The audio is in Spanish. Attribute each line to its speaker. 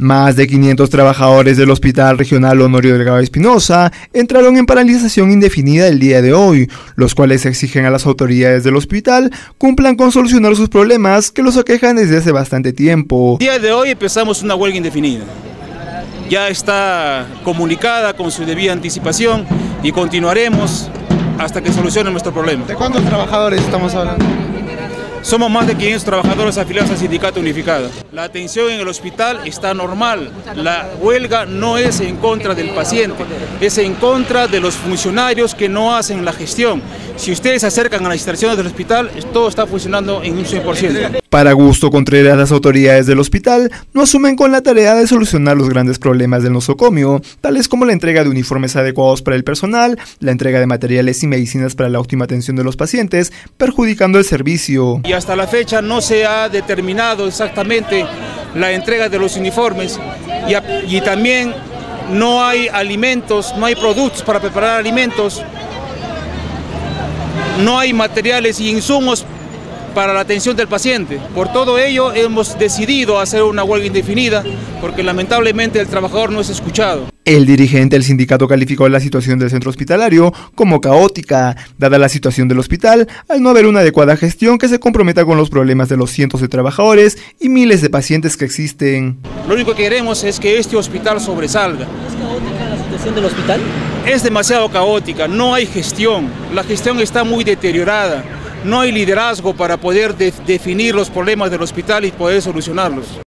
Speaker 1: Más de 500 trabajadores del Hospital Regional Honorio Delgado Espinosa entraron en paralización indefinida el día de hoy, los cuales exigen a las autoridades del hospital cumplan con solucionar sus problemas que los aquejan desde hace bastante tiempo.
Speaker 2: El día de hoy empezamos una huelga indefinida. Ya está comunicada con su debida anticipación y continuaremos hasta que solucione nuestro problema.
Speaker 1: ¿De cuántos trabajadores estamos hablando?
Speaker 2: Somos más de 500 trabajadores afiliados al Sindicato Unificado. La atención en el hospital está normal. La huelga no es en contra del paciente, es en contra de los funcionarios que no hacen la gestión. Si ustedes se acercan a las instalaciones del hospital, todo está funcionando en un 100%.
Speaker 1: Para gusto Contreras, las autoridades del hospital no asumen con la tarea de solucionar los grandes problemas del nosocomio, tales como la entrega de uniformes adecuados para el personal, la entrega de materiales y medicinas para la óptima atención de los pacientes, perjudicando el servicio.
Speaker 2: Y hasta la fecha no se ha determinado exactamente la entrega de los uniformes y, también no hay alimentos, no hay productos para preparar alimentos no hay materiales y insumos para la atención del paciente. Por todo ello hemos decidido hacer una huelga indefinida porque lamentablemente el trabajador no es escuchado.
Speaker 1: El dirigente del sindicato calificó la situación del centro hospitalario como caótica, dada la situación del hospital, al no haber una adecuada gestión que se comprometa con los problemas de los cientos de trabajadores y miles de pacientes que existen.
Speaker 2: Lo único que queremos es que este hospital sobresalga.
Speaker 3: ¿Es caótica la situación del hospital?
Speaker 2: Es demasiado caótica, no hay gestión, la gestión está muy deteriorada, no hay liderazgo para poder de definir los problemas del hospital y poder solucionarlos.